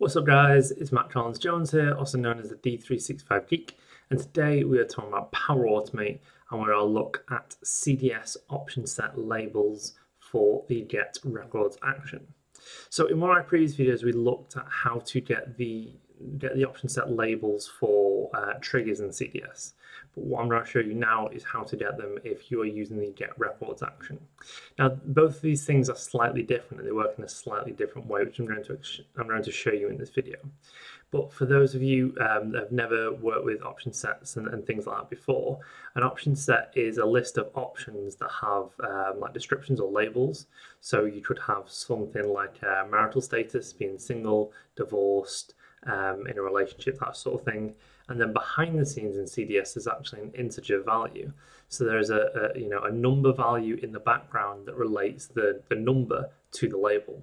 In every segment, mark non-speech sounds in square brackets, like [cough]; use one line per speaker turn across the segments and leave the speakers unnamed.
What's up guys, it's Matt Collins Jones here, also known as the D365 Geek, and today we are talking about Power Automate and we're going to look at CDS option set labels for the get records action. So in one of my previous videos we looked at how to get the get the option set labels for uh, triggers in CDS. But what I'm going to show you now is how to get them if you are using the get records action. Now, both of these things are slightly different and they work in a slightly different way, which I'm going to, I'm going to show you in this video. But for those of you um, that have never worked with option sets and, and, things like that before, an option set is a list of options that have um, like descriptions or labels. So you could have something like uh, marital status, being single, divorced, um, in a relationship, that sort of thing. And then behind the scenes in CDS is actually an integer value. So there's a, a, you know a number value in the background that relates the, the number to the label.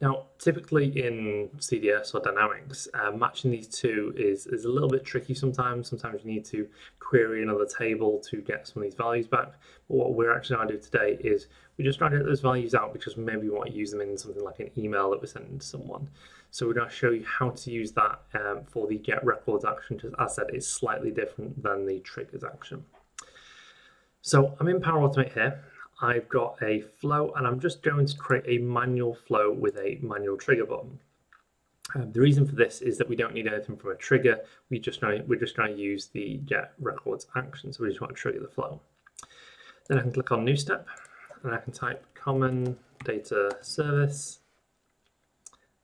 Now, typically in CDS or Dynamics, uh, matching these two is, is a little bit tricky sometimes. Sometimes you need to query another table to get some of these values back. But what we're actually going to do today is we just try to get those values out because maybe we want to use them in something like an email that we're sending to someone. So we're going to show you how to use that um, for the get records action, because as I said, it's slightly different than the triggers action. So I'm in Power Automate here. I've got a flow and I'm just going to create a manual flow with a manual trigger button. Um, the reason for this is that we don't need anything from a trigger. We just know, we're just going to use the get records action. So we just want to trigger the flow. Then I can click on new step and I can type common data service.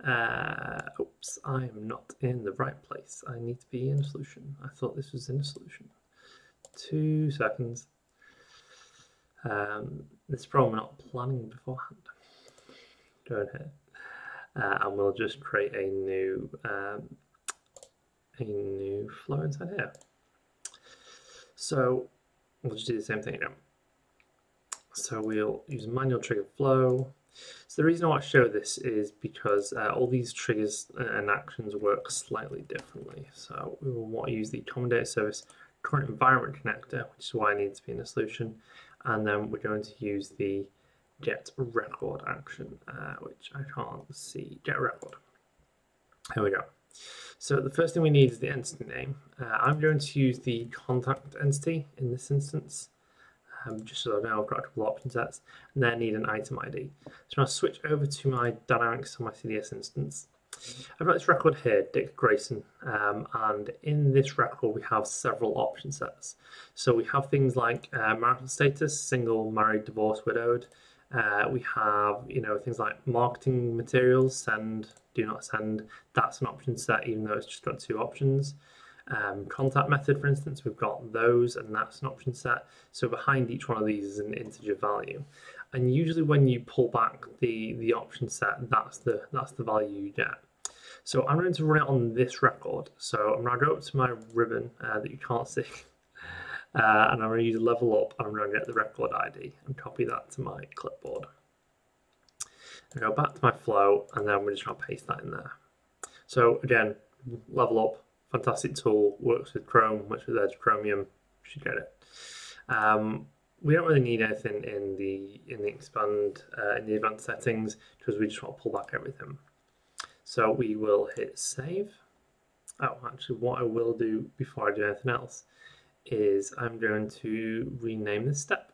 Uh, oops, I am not in the right place. I need to be in a solution. I thought this was in a solution. Two seconds. Um, this problem not planning beforehand. Go ahead. Uh, and we'll just create a new um, a new flow inside here. So we'll just do the same thing again. So we'll use manual trigger flow. So the reason I want to show this is because uh, all these triggers and actions work slightly differently. So we will want to use the common data service current environment connector, which is why I need to be in a solution, and then we're going to use the get record action, uh, which I can't see, get record. Here we go. So the first thing we need is the entity name. Uh, I'm going to use the contact entity in this instance, um, just so I know I've got a couple of option sets, and then I need an item ID. So I'll switch over to my Dynamics on my CDS instance, I've got this record here, Dick Grayson, um, and in this record we have several option sets. So we have things like uh, marital status, single, married, divorced, widowed. Uh, we have, you know, things like marketing materials, send, do not send. That's an option set, even though it's just got two options. Um, contact method, for instance, we've got those, and that's an option set. So behind each one of these is an integer value. And usually when you pull back the, the option set, that's the, that's the value you get. So I'm going to run it on this record. So I'm going to go up to my ribbon uh, that you can't see. [laughs] Uh, and I'm going to use level up and I'm going to get the record ID and copy that to my clipboard. I go back to my flow and then we're just going to paste that in there. So again, level up, fantastic tool, works with Chrome, works with Edge Chromium, should get it. Um, we don't really need anything in the in the expand uh, in the advanced settings because we just want to pull back everything. So we will hit save. Oh, actually what I will do before I do anything else is I'm going to rename this step.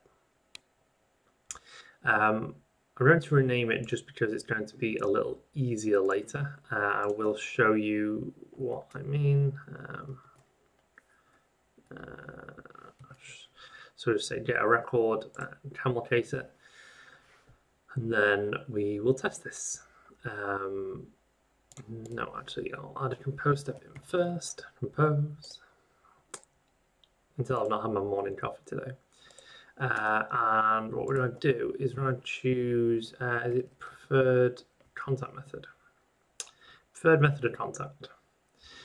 Um, I'm going to rename it just because it's going to be a little easier later. Uh, I will show you what I mean. Um, uh, so just say get a record, uh, camel case it, and then we will test this. Um, no, actually, I'll add a compose step in first. Compose. Until I've not had my morning coffee today. Uh, and what we're going to do is we're going to choose, uh, is it preferred contact method? Preferred method of contact.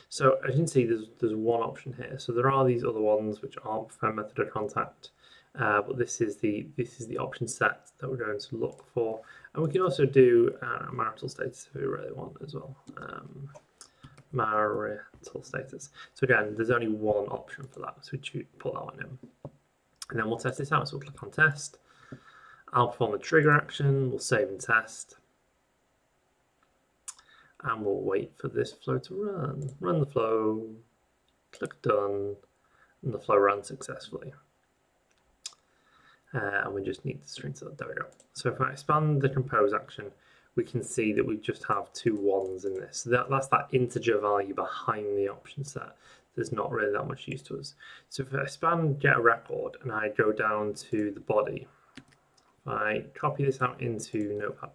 So as you can see, there's, there's one option here. So there are these other ones which aren't preferred method of contact. Uh, but this is the this is the option set that we're going to look for and we can also do uh, marital status if we really want as well um, marital status so again there's only one option for that so we put that one in and then we'll test this out so we'll click on test I'll perform the trigger action we'll save and test and we'll wait for this flow to run. Run the flow, click done, and the flow runs successfully. Uh, and we just need the string to that. There we go. So if I expand the compose action, we can see that we just have two ones in this. So that, that's that integer value behind the option set. There's not really that much use to us. So if I expand get a record and I go down to the body, I copy this out into Notepad++,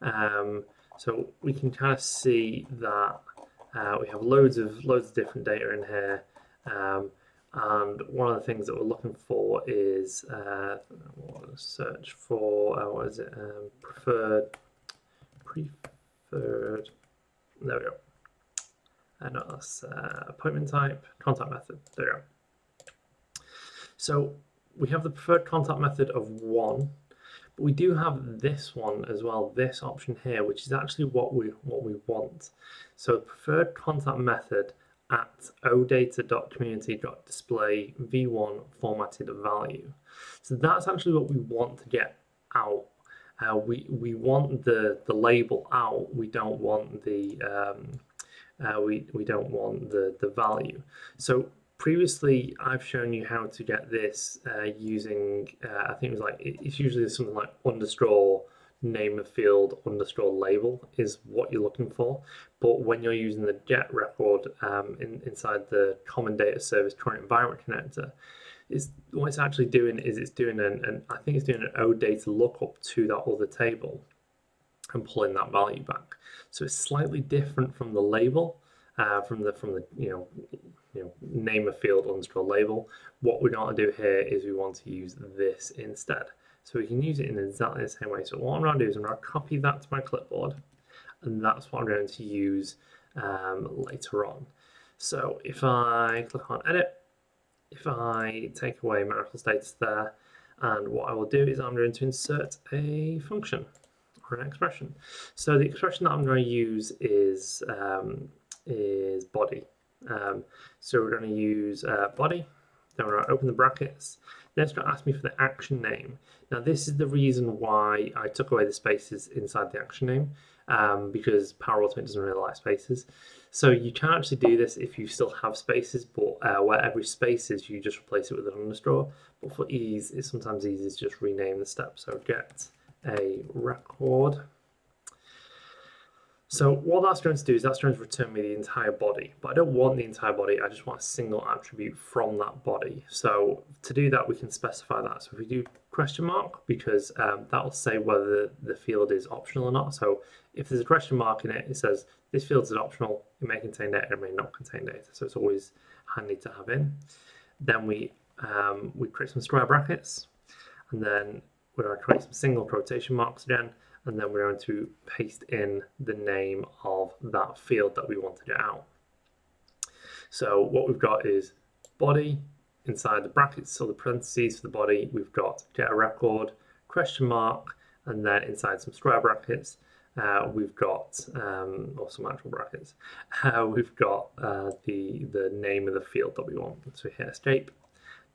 um, so we can kind of see that uh, we have loads of loads of different data in here. Um, and one of the things that we're looking for is uh, search for uh, what is it um, preferred preferred there we go and that's uh, appointment type contact method there we go so we have the preferred contact method of one but we do have this one as well this option here which is actually what we what we want so preferred contact method at odata.community.display v1 formatted value. So that's actually what we want to get out. Uh, we we want the the label out. We don't want the um, uh, we we don't want the the value. So previously I've shown you how to get this uh, using uh, I think it was like it's usually something like underscore name of field underscore label is what you're looking for. But when you're using the get record um, in, inside the common data service current environment connector, is what it's actually doing is it's doing an, an I think it's doing an OData lookup to that other table and pulling that value back. So it's slightly different from the label, uh, from the from the you know you know name of field underscore label. What we want to do here is we want to use this instead. So we can use it in exactly the same way. So what I'm going to do is I'm going to copy that to my clipboard, and that's what I'm going to use um, later on. So if I click on edit, if I take away marital status there, and what I will do is I'm going to insert a function or an expression. So the expression that I'm going to use is um, is body. Um, so we're going to use uh, body. Then we're going to open the brackets. Then it's going to ask me for the action name. Now this is the reason why I took away the spaces inside the action name um, because Power Automate doesn't really like spaces. So you can actually do this if you still have spaces, but uh, where every space is, you just replace it with an underscore. But for ease, it's sometimes easy to just rename the step. So get a record. So what that's going to do is that's going to return me the entire body, but I don't want the entire body, I just want a single attribute from that body. So to do that, we can specify that. So if we do question mark, because um, that will say whether the field is optional or not. So if there's a question mark in it, it says this field is optional, it may contain data, it may not contain data. So it's always handy to have in. Then we, um, we create some square brackets, and then we're going to create some single quotation marks again, and then we're going to paste in the name of that field that we want to get out. So what we've got is body inside the brackets, so the parentheses for the body, we've got get a record, question mark, and then inside some square brackets, uh, we've got, um, or some actual brackets, [laughs] uh, we've got uh, the, the name of the field that we want. So we hit escape,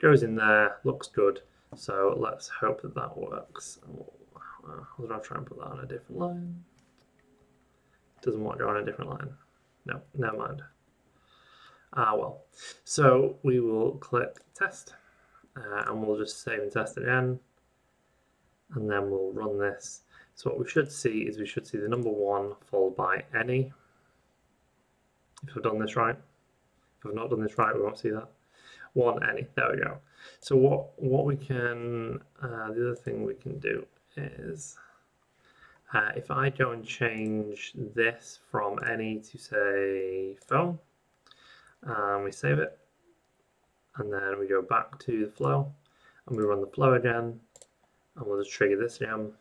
goes in there, looks good. So let's hope that that works. Uh, did I try and put that on a different line? Doesn't want to go on a different line. No, never mind. Ah, well. So we will click test uh, and we'll just save and test again. And then we'll run this. So what we should see is we should see the number one followed by any. If I've done this right. If I've not done this right, we won't see that. One any. There we go. So what what we can, uh, the other thing we can do is uh, if I go and change this from any to say phone, and we save it, and then we go back to the flow, and we run the flow again, and we'll just trigger this again.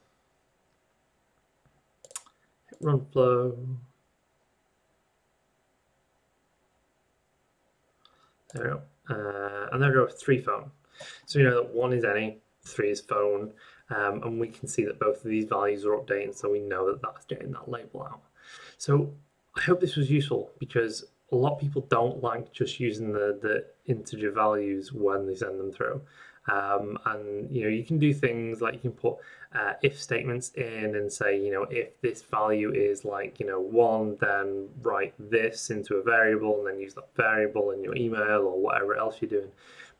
Hit run flow. There we go. Uh, and there we go, three phone. So you know that one is any, three is phone, um, and we can see that both of these values are updating, so we know that that's getting that label out. So I hope this was useful because a lot of people don't like just using the, the integer values when they send them through. Um, and you know you can do things like you can put uh, if statements in and say you know if this value is like you know one then write this into a variable and then use that variable in your email or whatever else you're doing.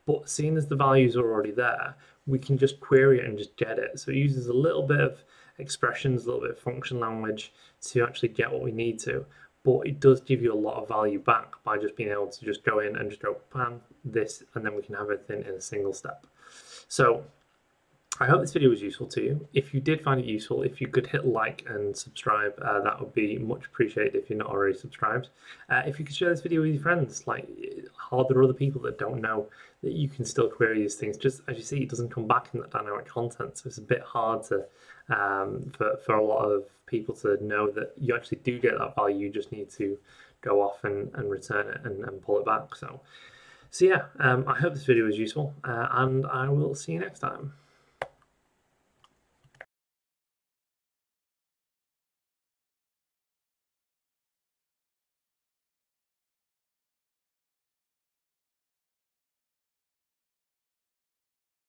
But seeing as the values are already there we can just query it and just get it. So it uses a little bit of expressions a little bit of function language to actually get what we need to but it does give you a lot of value back by just being able to just go in and just go pan this and then we can have everything in a single step so I hope this video was useful to you. If you did find it useful, if you could hit like and subscribe, uh, that would be much appreciated if you're not already subscribed. Uh, if you could share this video with your friends, like are there other people that don't know that you can still query these things? Just as you see, it doesn't come back in that dynamic content, so it's a bit hard to um, for, for a lot of people to know that you actually do get that value, you just need to go off and, and return it and, and pull it back. So, so yeah, um, I hope this video was useful, uh, and I will see you next time.